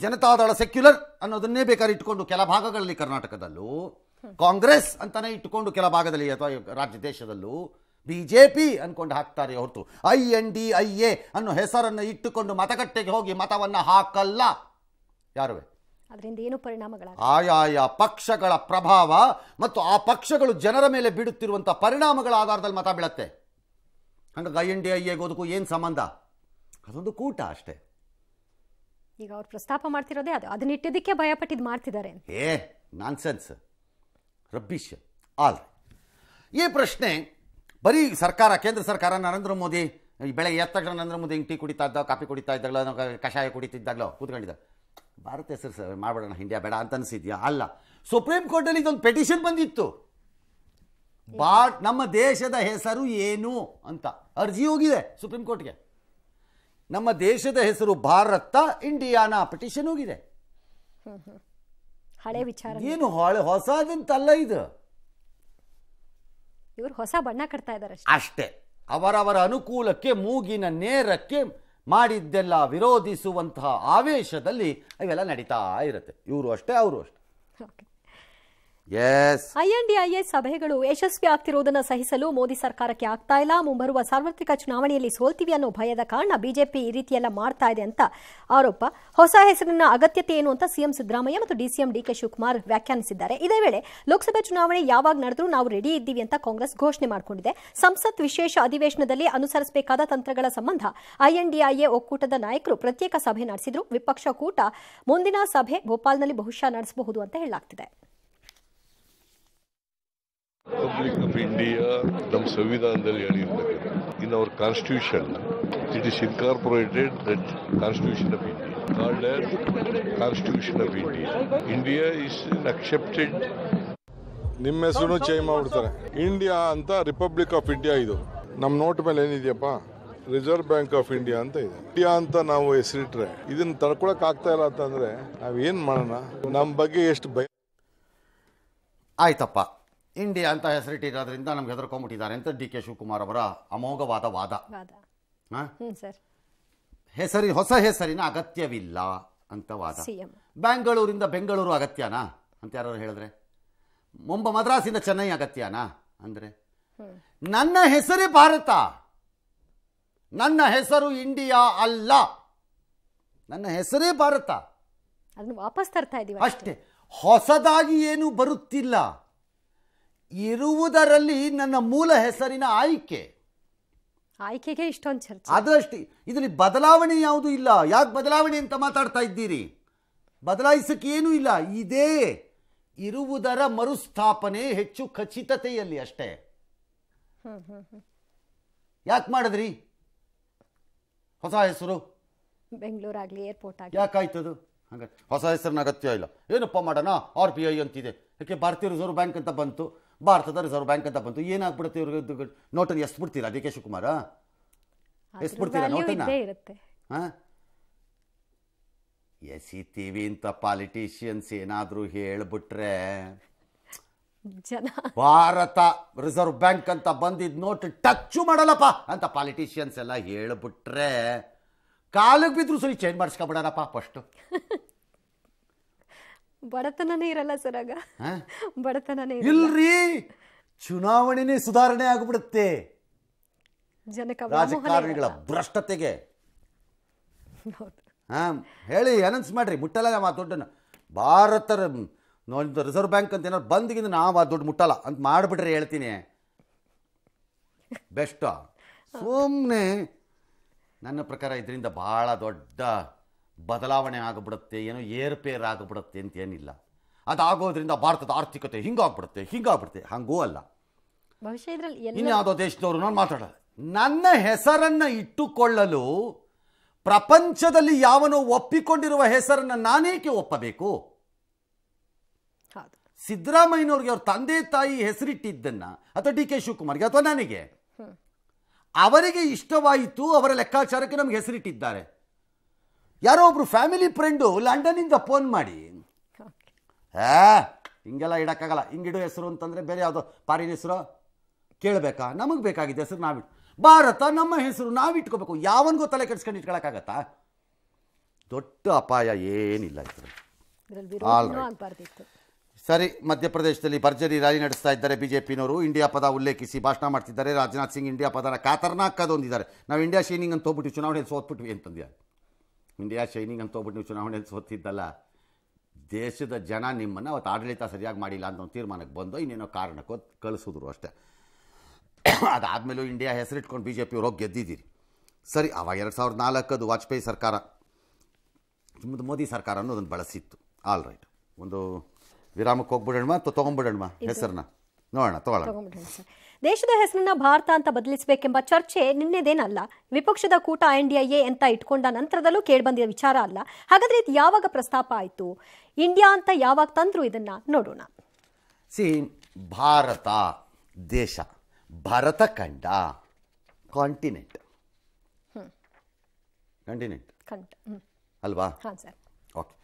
ಜನತಾದಳ ಸೆಕ್ಯುಲರ್ ಅನ್ನೋದನ್ನೇ ಬೇಕಾದ್ರೆ ಇಟ್ಕೊಂಡು ಕೆಲ ಭಾಗಗಳಲ್ಲಿ ಕರ್ನಾಟಕದಲ್ಲೂ ಕಾಂಗ್ರೆಸ್ ಅಂತಾನೆ ಇಟ್ಟುಕೊಂಡು ಕೆಲ ಭಾಗದಲ್ಲಿ ಅಥವಾ ರಾಜ್ಯ ದೇಶದಲ್ಲೂ ಬಿ ಜೆ ಪಿ ಅಂದ್ಕೊಂಡು ಹಾಕ್ತಾರೆ ಹೊರತು. I N D I A ಅನ್ನೋ ಹೆಸರನ್ನು ಇಟ್ಟುಕೊಂಡು ಮತಗಟ್ಟೆಗೆ ಹೋಗಿ ಮತವನ್ನು ಹಾಕಲ್ಲ. ಯಾರುವೆ? ಅದರಿಂದ ಏನು ಪರಿಣಾಮಗಳ ಆಯಾಯ ಪಕ್ಷಗಳ ಪ್ರಭಾವ ಮತ್ತು ಆ ಪಕ್ಷಗಳು ಜನರ ಮೇಲೆ ಬೀಡುತ್ತಿರುವಂಥ ಪರಿಣಾಮಗಳ ಆಧಾರದಲ್ಲಿ ಮತ ಬೀಳತ್ತೆ. ಹಂಗಾಗಿ ಐ ಎನ್ ಡಿ ಐ ಎಗೋದಕ್ಕೂ ಏನು ಸಂಬಂಧ? ಅದೊಂದು ಕೂಟ ಅಷ್ಟೇ. ಈಗ ಅವ್ರು ಪ್ರಸ್ತಾಪ ಮಾಡ್ತಿರೋದೇ ಅದು. ಅದನ್ನ ಇಟ್ಟಿದ್ದಕ್ಕೆ ಭಯಪಟ್ಟಿದ್ದು ಮಾಡ್ತಿದ್ದಾರೆ ಏ ನಾನ್ಸೆನ್ಸ್ ರಬ್ಬೀಶ್ ಆಲ್ ಈ ಪ್ರಶ್ನೆ ಬರೀ ಸರ್ಕಾರ ಕೇಂದ್ರ ಸರ್ಕಾರ ನರೇಂದ್ರ ಮೋದಿ ಬೆಳಗ್ಗೆ ಎದ್ದ ತಕ್ಷಣ ನರೇಂದ್ರ ಮೋದಿ ಹಿಂಗೆ ಟೀ ಕುಡಿತಾ ಇದ್ದ ಕಾಫಿ ಕುಡಿತಾ ಇದ್ದಾಗಲೋ ಕಷಾಯ ಕುಡಿತಿದ್ದಾಗಲೋ ಕೂತ್ಕೊಂಡಿದ್ದ. ಭಾರತ ಹೆಸರು ಸರ್ ಮಾಡ್ಬೇಡೋಣ ಇಂಡಿಯಾ ಬೇಡ ಅಂತ ಅನಿಸಿದ್ಯಾ? ಅಲ್ಲ. ಸುಪ್ರೀಂ ಕೋರ್ಟಲ್ಲಿ ಇದೊಂದು ಪೆಟಿಷನ್ ಬಂದಿತ್ತು. ಬಾ ನಮ್ಮ ದೇಶದ ಹೆಸರು ಏನು ಅಂತ. ಅರ್ಜಿ ಹೋಗಿದೆ ಸುಪ್ರೀಂ ಕೋರ್ಟ್ಗೆ ನಮ್ಮ ದೇಶದ ಹೆಸರು ಭಾರತ ಇಂಡಿಯಾನ ಪಿಟಿಷನ್ ಹೋಗಿದೆ. ಹಳೆ ವಿಚಾರ ಏನು ಹಳೆ ಹೊಸದಂತಲ್ಲ ಇದು. ಇವರು ಹೊಸ ಬಣ್ಣ ಕಟ್ತಾ ಇದ್ದಾರೆ ಅಷ್ಟೇ. ಅವರವರ ಅನುಕೂಲಕ್ಕೆ ಮೂಗಿನ ನೇರಕ್ಕೆ ಮಾಡಿದ್ದೆಲ್ಲ ವಿರೋಧಿಸುವಂತಹ ಆವೇಶದಲ್ಲಿ ಇವೆಲ್ಲ ನಡೀತಾ ಇರುತ್ತೆ. ಇವರು ಅಷ್ಟೇ ಅವರು ಅಷ್ಟೇ. ಐಎನ್ಡಿಐಎ ಸಭೆಗಳು ಯಶಸ್ವಿ ಆಗ್ತಿರುವುದನ್ನು ಸಹಿಸಲು ಮೋದಿ ಸರ್ಕಾರಕ್ಕೆ ಆಗ್ತಾ ಇಲ್ಲ. ಮುಂಬರುವ ಸಾರ್ವತ್ರಿಕ ಚುನಾವಣೆಯಲ್ಲಿ ಸೋಲ್ತೀವಿ ಅನ್ನೋ ಭಯದ ಕಾರಣ ಬಿಜೆಪಿ ಈ ರೀತಿಯೆಲ್ಲ ಮಾಡ್ತಾ ಇದೆ ಅಂತ ಆರೋಪ. ಹೊಸ ಹೆಸರಿನ ಅಗತ್ಯತೆ ಏನು ಅಂತ ಸಿಎಂ ಸಿದ್ದರಾಮಯ್ಯ ಮತ್ತು ಡಿಸಿಎಂ ಡಿಕೆ ಶಿವಕುಮಾರ್ ವ್ಯಾಖ್ಯಾನಿಸಿದ್ದಾರೆ. ಇದೇ ವೇಳೆ ಲೋಕಸಭಾ ಚುನಾವಣೆ ಯಾವಾಗ ನಡೆದ್ರೂ ನಾವು ರೆಡಿ ಇದ್ದೀವಿ ಅಂತ ಕಾಂಗ್ರೆಸ್ ಘೋಷಣೆ ಮಾಡಿಕೊಂಡಿದೆ. ಸಂಸತ್ ವಿಶೇಷ ಅಧಿವೇಶನದಲ್ಲಿ ಅನುಸರಿಸಬೇಕಾದ ತಂತ್ರಗಳ ಸಂಬಂಧ ಐಎನ್ಡಿಐಎ ಒಕ್ಕೂಟದ ನಾಯಕರು ಪ್ರತ್ಯೇಕ ಸಭೆ ನಡೆಸಿದ್ರು. ವಿಪಕ್ಷ ಕೂಟ ಮುಂದಿನ ಸಭೆ ಭೋಪಾಲ್ನಲ್ಲಿ ಬಹುಶಃ ನಡೆಸಬಹುದು ಅಂತ ಹೇಳಲಾಗ್ತಿದೆ. ರಿಪಬ್ಲಿಕ್ ಆಫ್ ಇಂಡಿಯಾ ನಮ್ಮ ಸಂವಿಧಾನದಲ್ಲಿ ಹೇಳಿರ್ತಕ್ಕಂಥ in our constitution it is incorporated that constitution of India called constitution of India India is accepted ನಿಮ್ಮ ಹೆಸರು ಚೇಂಜ್ ಮಾಡ್ಬಿಡ್ತಾರೆ. ಇಂಡಿಯಾ ಅಂತ ರಿಪಬ್ಲಿಕ್ ಆಫ್ ಇಂಡಿಯಾ ಇದು. ನಮ್ಮ ನೋಟ್ ಮೇಲೆ ಏನಿದೆಯಪ್ಪ? ರಿಸರ್ವ್ ಬ್ಯಾಂಕ್ ಆಫ್ ಇಂಡಿಯಾ ಅಂತ ಇದೆ. ಇಂಡಿಯಾ ಅಂತ ನಾವು ಹೆಸರಿಟ್ರೆ ಇದನ್ನ ತಡ್ಕೊಳಕ್ ಆಗ್ತಾ ಇಲ್ಲ ಅಂತಂದ್ರೆ ನಾವೇನ್ ಏನ್ ಮಾಡೋಣ? ನಮ್ಮ ಬಗ್ಗೆ ಎಷ್ಟು ಭಯ ಆಯ್ತಪ್ಪ. ಇಂಡಿಯಾ ಅಂತ ಹೆಸರಿಟ್ಟಿರೋದ್ರಿಂದ ನಮ್ಗೆ ಹೆದರ್ಕೊಂಡ್ಬಿಟ್ಟಿದ್ದಾರೆ ಅಂತ ಡಿ ಕೆ ಶಿವಕುಮಾರ್ ಅವರ ಅಮೋಘವಾದ ವಾದ. ಹೆಸರಿ ಹೊಸ ಹೆಸರಿನ ಅಗತ್ಯವಿಲ್ಲ ಅಂತ ವಾದ. ಬ್ಯಾಂಗ್ಳೂರಿಂದ ಬೆಂಗಳೂರು ಅಗತ್ಯನಾ? ಅಂತ ಯಾರು ಹೇಳಿದ್ರೆ? ಮುಂಬ ಮದ್ರಾಸಿಂದ ಚೆನ್ನೈ ಅಗತ್ಯನಾ? ಅಂದರೆ? ನನ್ನ ಹೆಸರೇ ಭಾರತ. ನನ್ನ ಹೆಸರು ಇಂಡಿಯಾ ಅಲ್ಲ. ನನ್ನ ಹೆಸರೇ ಭಾರತ. ಅದನ್ನ ವಾಪಸ್ ತರ್ತಾ ಇದೀವಿ ಅಷ್ಟೇ. ಹೊಸದಾಗಿ ಏನು ಬರುತ್ತಿಲ್ಲ. ಇರುವುದರಲ್ಲಿ ನನ್ನ ಮೂಲ ಹೆಸರಿನ ಆಯ್ಕೆ. ಆಯ್ಕೆಗೆ ಇಷ್ಟೊಂದು ಚರ್ಚೆ. ಅದಷ್ಟೇ ಇದರಲ್ಲಿ ಬದಲಾವಣೆ ಯಾವುದೂ ಇಲ್ಲ. ಯಾಕೆ ಬದಲಾವಣೆ ಅಂತ ಮಾತಾಡ್ತಾ ಇದ್ದೀರಿ? ಬದಲಾಯಿಸಕ್ಕೆ ಏನೂ ಇಲ್ಲ. ಇದೇ ಇರುವುದರ ಮರುಸ್ಥಾಪನೆ ಹೆಚ್ಚು ಖಚಿತತೆಯಲ್ಲಿ ಅಷ್ಟೇ. ಯಾಕೆ ಮಾಡಿದ್ರಿ? ಹೊಸ ಹೆಸರು? ಬೆಂಗಳೂರಾಗಲಿ ಏರ್ಪೋರ್ಟ್ ಆಗಲಿ. ಯಾಕಾಯ್ತದು? ಹಂಗ ಹೊಸ ಹೆಸರಿನ ಅಗತ್ಯ ಇಲ್ಲ. ಏನಪ್ಪ ಮಾಡೋಣ? ಆರ್ ಬಿ ಐ ಅಂತಿದೆ. ಯಾಕೆ ಭಾರತೀಯ ರಿಸರ್ವ್ ಬ್ಯಾಂಕ್ ಅಂತ ಬಂತು? ಭಾರತದ ರಿಸರ್ವ್ ಬ್ಯಾಂಕ್ ಅಂತ ಬಂತು. ಏನಾಗ್ಬಿಡುತ್ತೆ ಇವ್ರಿಗೆ? ನೋಟನ್ನು ಎಷ್ಟು ಬಿಡ್ತೀರಾ? D K Shivakumar? ಎಷ್ಟು ಬಿಡ್ತೀರಾ ನೋಟನ್ನ? ಹಾಂ? ಎಸಿತೀವಿ ಅಂತ ಪಾಲಿಟಿಷಿಯನ್ಸ್ ಏನಾದರೂ ಹೇಳ್ಬಿಟ್ರೆ ಜನ. ಭಾರತ ರಿಸರ್ವ್ ಬ್ಯಾಂಕ್ ಅಂತ ಬಂದಿದ್ದ ನೋಟ್ ಟಚ್ಚು ಮಾಡಲ್ಲಪ್ಪ ಅಂತ ಪಾಲಿಟಿಷಿಯನ್ಸ್ ಎಲ್ಲ ಹೇಳ್ಬಿಟ್ರೆ ಕಾಲಿಗೆ ಬಿದ್ರು ಸರಿ ಚೇಂಜ್ ಮಾಡಿಸ್ಕೊಬಿಡಾರಪ್ಪ ಫಸ್ಟು ಬಡತನನೇ ಇರಲ್ಲ ಸರ್ ಆಗ? ಬಡತನನೇ ಇಲ್ರಿ ಚುನಾವಣೆನೇ ಸುಧಾರಣೆ ಆಗ್ಬಿಡುತ್ತೆ. ರಾಜಕಾರಣಿಗಳ ಭ್ರಷ್ಟತೆಗೆ. ಹಾಂ ಹೇಳಿ ಅನೌನ್ಸ್ ಮಾಡ್ರಿ ಮುಟ್ಟಲ್ಲ ನಾವು ಆ ದುಡ್ಡನ್ನು. ಭಾರತ ರಿಸರ್ವ್ ಬ್ಯಾಂಕ್ ಅಂತ ಏನಾದ್ರು ಬಂದಿಗಿಂದ ನಾವು ಆ ದುಡ್ಡು ಮುಟ್ಟಲ್ಲ ಅಂತ ಮಾಡಿಬಿಟ್ರೆ ಹೇಳ್ತೀನಿ. ಬೆಸ್ಟ್? ಸುಮ್ಮನೆ ನನ್ನ ಪ್ರಕಾರ ಇದರಿಂದ ಭಾಳ ದೊಡ್ಡ ಬದಲಾವಣೆ ಆಗಿಬಿಡುತ್ತೆ ಏನೋ ಏರ್ಪೇರ್ ಆಗಿಬಿಡುತ್ತೆ ಅಂತ ಏನಿಲ್ಲ. ಅದಾಗೋದ್ರಿಂದ ಭಾರತದ ಆರ್ಥಿಕತೆ ಹಿಂಗಾಗ್ಬಿಡುತ್ತೆ ಹಿಂಗಾಗ್ಬಿಡುತ್ತೆ. ಹಂಗೂ ಅಲ್ಲ. ಇನ್ಯಾವುದೋ ದೇಶದವರು ನಾನು ಮಾತಾಡೋದು ನನ್ನ ಹೆಸರನ್ನು ಇಟ್ಟುಕೊಳ್ಳಲು ಪ್ರಪಂಚದಲ್ಲಿ ಯಾವನೋ ಒಪ್ಪಿಕೊಂಡಿರುವ ಹೆಸರನ್ನು ನಾನೇಕೆ ಒಪ್ಪಬೇಕು? ಸಿದ್ದರಾಮಯ್ಯನವ್ರಿಗೆ ಅವ್ರ ತಂದೆ ತಾಯಿ ಹೆಸರಿಟ್ಟಿದ್ದನ್ನು ಅಥವಾ ಡಿ ಕೆ ಶಿವಕುಮಾರ್ಗೆ ಅಥವಾ ನನಗೆ ಅವರಿಗೆ ಇಷ್ಟವಾಯಿತು ಅವರ ಲೆಕ್ಕಾಚಾರಕ್ಕೆ ನಮ್ಗೆ ಹೆಸರಿಟ್ಟಿದ್ದಾರೆ. ಯಾರೋ ಒಬ್ರು ಫ್ಯಾಮಿಲಿ ಫ್ರೆಂಡು ಲಂಡನ್ನಿಂದ ಫೋನ್ ಮಾಡಿ. ಹಾ ಹಿಂಗೆಲ್ಲ ಇಡಕ್ಕಾಗಲ್ಲ. ಹಿಂಗಿಡು ಹೆಸರು ಅಂತಂದರೆ ಬೇರೆ ಯಾವುದೋ ಪಾರಿನ ಹೆಸರು? ಕೇಳಬೇಕಾ? ನಮಗೆ ಬೇಕಾಗಿದೆ ಹೆಸರು ನಾವಿಟ್ಟು ಭಾರತ ನಮ್ಮ ಹೆಸರು ನಾವಿಟ್ಕೋಬೇಕು. ಯಾವನಿಗೂ ತಲೆ ಕೆಡ್ಸ್ಕೊಂಡು ಇಟ್ಕೊಳಕ್ಕಾಗತ್ತಾ? ದೊಡ್ಡ ಅಪಾಯ ಏನಿಲ್ಲ ಇದ್ರಲ್ಲಿ. ಸರಿ ಮಧ್ಯಪ್ರದೇಶದಲ್ಲಿ ಭರ್ಜರಿ ರ್ಯಾಲಿ ನಡೆಸ್ತಾ ಇದ್ದಾರೆ ಬಿಜೆಪಿನವರು. ಇಂಡಿಯಾ ಪದ ಉಲ್ಲೇಖಿಸಿ ಭಾಷಣ ಮಾಡ್ತಿದ್ದಾರೆ. ರಾಜನಾಥ್ ಸಿಂಗ್ ಇಂಡಿಯಾ ಪದನ ಒಂದಿದ್ದಾರೆ ನಾವು ಇಂಡಿಯಾ ಶೈನಿಂಗ್ ಅಂತ ಹೋಗ್ಬಿಟ್ಟು ಚುನಾವಣೆಯಲ್ಲಿ ಸೋತ್ಬಿಟ್ವಿ ಅಂತಂದಿದ್ದಾರೆ ಇಂಡಿಯಾ ಶೈನಿಂಗ್ ಅಂತ ಹೋಗ್ಬಿಟ್ಟು ನೀವು ಚುನಾವಣೆಯಲ್ಲಿ ಸೋತಿದ್ದಲ್ಲ ದೇಶದ ಜನ ನಿಮ್ಮನ್ನು ಅವತ್ತು ಆಡಳಿತ ಸರಿಯಾಗಿ ಮಾಡಿಲ್ಲ ಅಂತ ಒಂದು ತೀರ್ಮಾನಕ್ಕೆ ಬಂದು ಇನ್ನೇನೋ ಕಾರಣಕ್ಕೋ ಕಳಿಸಿದ್ರು ಅಷ್ಟೇ. ಅದಾದಮೇಲೂ ಇಂಡಿಯಾ ಹೆಸರಿಟ್ಕೊಂಡು ಬಿ ಜೆ ಪಿ ಹೋಗಿ ಗೆದ್ದಿದ್ದೀರಿ. ಸರಿ ಅವಾಗ ಎರಡು ಸಾವಿರದ ನಾಲ್ಕದು ವಾಜಪೇಯಿ ಸರ್ಕಾರ ನಿಮ್ಮದು ಮೋದಿ ಸರ್ಕಾರ ಅನ್ನೋದನ್ನು ಬಳಸಿತ್ತು. ಆಲ್ ರೈಟ್ ಒಂದು ವಿರಾಮಕ್ಕೆ ಹೋಗ್ಬಿಡೋಣ ಅಥವಾ ತೊಗೊಂಬಿಡೋಣ ಹೆಸರನ್ನ? ನೋಡೋಣ ತೊಗೊಳ್ಳೋಣ. ದೇಶದ ಹೆಸರನ್ನ ಭಾರತ ಅಂತ ಬದಲಿಸಬೇಕೆಂಬ ಚರ್ಚೆ ನಿನ್ನೆದೇನಲ್ಲ? ವಿಪಕ್ಷದ ಕೂಟ ಎನ್ಡಿಎ ಅಂತ ಇಟ್ಕೊಂಡ ನಂತರದಲ್ಲೂ ಕೇಳಿಬಂದಿದ ವಿಚಾರ ಅಲ್ಲ. ಹಾಗಾದ್ರೆ ಇದು ಯಾವಾಗ ಪ್ರಸ್ತಾಪ ಆಯಿತು? ಇಂಡಿಯಾ ಅಂತ ಯಾವಾಗ ತಂದ್ರು ಇದನ್ನ? ನೋಡೋಣ. ಸಿ ಭಾರತ ದೇಶ ಭರತ ಖಂಡ ಕಾಂಟಿನೆಂಟ್ ಕಾಂಟಿನೆಂಟ್ ಅಲ್ವಾ? ಓಕೆ.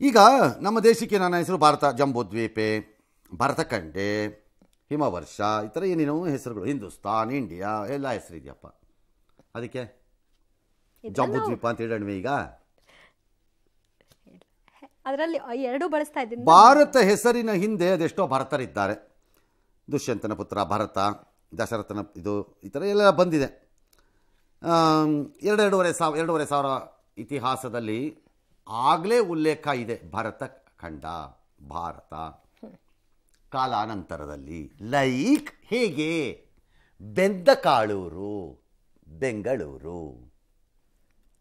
ಈಗ ನಮ್ಮ ದೇಶಕ್ಕೆ ನನ್ನ ಹೆಸರು ಭಾರತ ಜಂಬೂದ್ವೀಪೆ ಭರತಖಂಡೆ ಹಿಮವರ್ಷ ಈ ಥರ ಏನೇನೋ ಹೆಸರುಗಳು. ಹಿಂದೂಸ್ತಾನ್ ಇಂಡಿಯಾ ಎಲ್ಲ ಹೆಸರಿದೆಯಪ್ಪ ಅದಕ್ಕೆ? ಜಂಬೂದ್ವೀಪ ಅಂತ ಹೇಳೋಣ ಈಗ? ಅದರಲ್ಲಿ ಎರಡೂ ಬಳಸ್ತಾ ಇದ್ದೀನಿ. ಭಾರತ ಹೆಸರಿನ ಹಿಂದೆ ಅದೆಷ್ಟೋ ಭರತರಿದ್ದಾರೆ. ದುಷ್ಯಂತನ ಪುತ್ರ ಭರತ ದಶರಥನ ಇದು ಈ ಥರ ಎಲ್ಲ ಬಂದಿದೆ. ಎರಡೆರಡೂವರೆ ಸಾವಿರ ಎರಡೂವರೆ ಸಾವಿರ ಇತಿಹಾಸದಲ್ಲಿ ಆಗಲೇ ಉಲ್ಲೇಖ ಇದೆ. ಭರತ ಖಂಡ ಭಾರತ. ಕಾಲಾನಂತರದಲ್ಲಿ ಲೈಕ್ ಹೇಗೆ? ಬೆಂದ ಕಾಳೂರು ಬೆಂಗಳೂರು.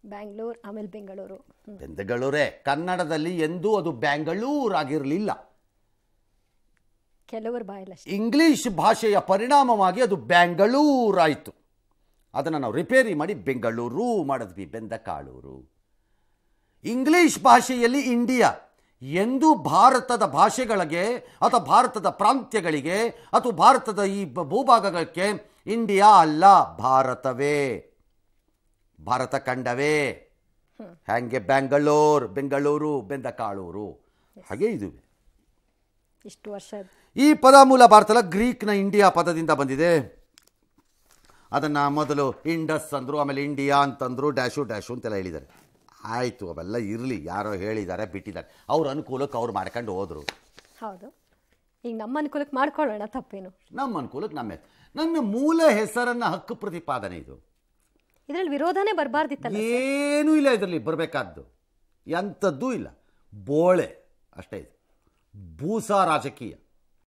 ಬ್ಯಾಂಗ್ಳೂರ್ ಆಮೇಲೆ ಬೆಂಗಳೂರು. ಬೆಂಗಳೂರೇ ಬೆಂದಗಳೂರೇ. ಕನ್ನಡದಲ್ಲಿ ಎಂದೂ ಅದು ಬ್ಯಾಂಗಳೂರಾಗಿರಲಿಲ್ಲ. ಕೆಲವರು ಬಾಯಲ್ಲ ಇಂಗ್ಲಿಷ್ ಭಾಷೆಯ ಪರಿಣಾಮವಾಗಿ ಅದು ಬ್ಯಾಂಗಳೂರಾಯಿತು. ಅದನ್ನು ನಾವು ರಿಪೇರಿ ಮಾಡಿ ಬೆಂಗಳೂರು ಮಾಡಿದ್ವಿ ಬೆಂದ ಕಾಳೂರು ಇಂಗ್ಲಿಷ್ ಭಾಷೆಯಲ್ಲಿ ಇಂಡಿಯಾ. ಎಂದು ಭಾರತದ ಭಾಷೆಗಳಿಗೆ ಅಥವಾ ಭಾರತದ ಪ್ರಾಂತ್ಯಗಳಿಗೆ ಅಥವಾ ಭಾರತದ ಈ ಭೂಭಾಗಗಳಿಗೆ ಭೂಭಾಗಕ್ಕೆ ಇಂಡಿಯಾ ಅಲ್ಲ ಭಾರತವೇ. ಭಾರತ ಕಂಡವೇ ಹಾಗೆ ಬ್ಯಾಂಗಳೂರ್ ಬೆಂಗಳೂರು ಬೆಂದಕಾಳೂರು. ಹಾಗೆ ಇದು ಇಷ್ಟು ವರ್ಷ ಈ ಪದ ಮೂಲ ಭಾರತದ ಗ್ರೀಕ್ನ ಇಂಡಿಯಾ ಪದದಿಂದ ಬಂದಿದೆ. ಅದನ್ನು ಮೊದಲು ಇಂಡಸ್ ಅಂದರು ಆಮೇಲೆ ಇಂಡಿಯಾ ಅಂತಂದರು ಡ್ಯಾಶು ಡ್ಯಾಶು ಅಂತೆಲ್ಲ ಹೇಳಿದ್ದಾರೆ. ಆಯಿತು ಅವೆಲ್ಲ ಇರಲಿ. ಯಾರೋ ಹೇಳಿದ್ದಾರೆ ಬಿಟ್ಟಿದ್ದಾರೆ ಅವ್ರ ಅನುಕೂಲಕ್ಕೆ ಅವ್ರು ಮಾಡ್ಕೊಂಡು ಹೋದರು. ಹೌದು. ಈಗ ನಮ್ಮ ಅನುಕೂಲಕ್ಕೆ ಮಾಡ್ಕೊಳ್ಳೋಣ ತಪ್ಪೇನು? ನಮ್ಮ ಅನುಕೂಲಕ್ಕೆ ನಮ್ಮ ನನ್ನ ಮೂಲ ಹೆಸರನ್ನು ಹಕ್ಕು ಪ್ರತಿಪಾದನೆ ಇದು. ಇದರಲ್ಲಿ ವಿರೋಧನೇ ಬರಬಾರ್ದಿತ್ತಲ್ಲ ಏನೂ ಇಲ್ಲ ಇದರಲ್ಲಿ ಬರಬೇಕಾದ್ದು. ಎಂಥದ್ದೂ ಇಲ್ಲ. ಬೋಳೆ ಅಷ್ಟೇ ಇದು. ಭೂಸಾ ರಾಜಕೀಯ.